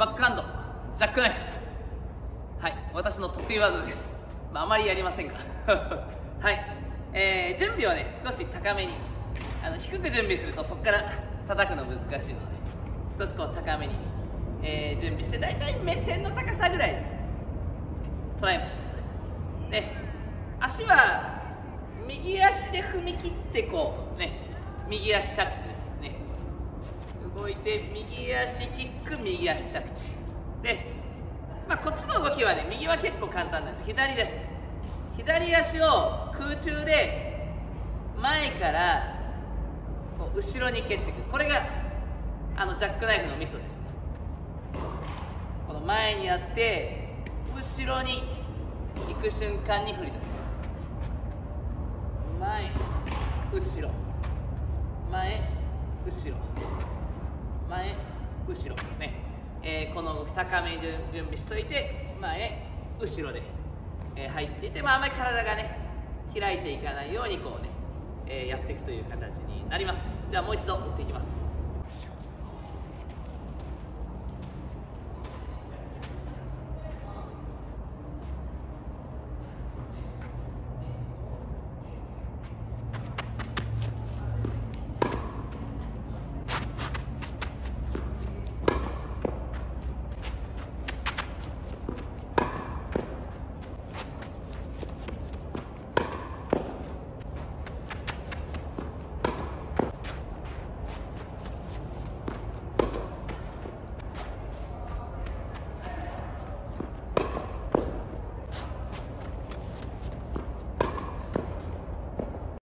バックハンドジャックナイフ。はい私の得意技です、まあ、あまりやりませんが。はい、えー、準備をね少し高めにあの低く準備するとそこから叩くの難しいので少しこう高めに、えー、準備して大体目線の高さぐらいで捉えます。で足は右足で踏み切ってこうね右足着地です。いて右足キック右足着地。で、まあ、こっちの動きはね右は結構簡単なんです。左です。左足を空中で前からこう後ろに蹴っていくこれがあのジャックナイフのミソです。ねこの前にやって後ろに行く瞬間に振り出す。前後ろ。前後ろ。前後ろね、えー、この動き高めに準備しといて前後ろで、えー、入っていて、まあ、あまり体がね開いていかないようにこうね、えー、やっていくという形になります。じゃあもう一度打っていきます。